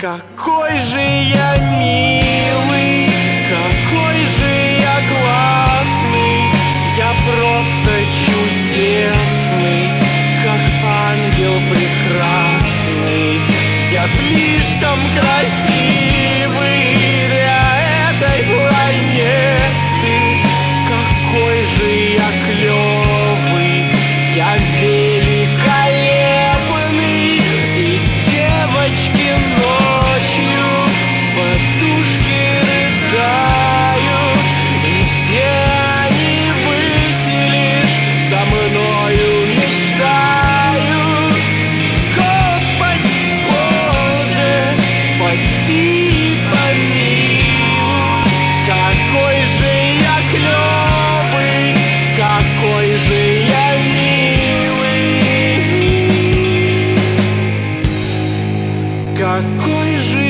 Какой же я милый, какой же я классный Я просто чудесный, как ангел прекрасный. Я слишком красивый какой же